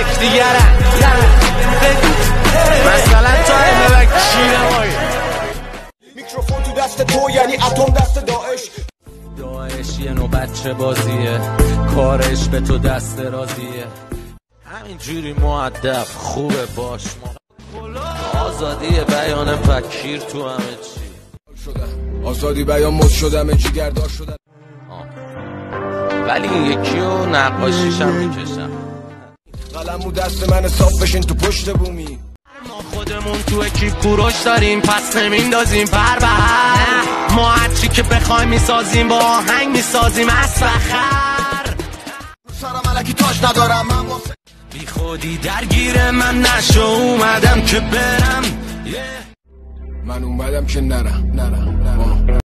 یکدیگرن. مثلا تو همه و مایی میکروفون تو دست تو یعنی اتم دست داعش. داعش یه نوع بچه بازیه. کارش به تو دست رازیه. همینجوری معدب خوبه باش. ما آزادی بیان فکیر تو همه چی. شدم آزادی بیان مد شدم جیگردار شدم. ولی این یکی رو نقاشیشم می‌کشم. قلمو دست من صاف بشین تو پشت بومی. ما خودمون تو اکیپ کوروش داریم پس نمیندازیم پر به ما هرچی که بخوایم می‌سازیم با آهنگ می‌سازیم از بخر سرم علکی تاج ندارم من واسه بی خودی درگیر من نشو اومدم که برم. من اومدم که نرم نرم نرم.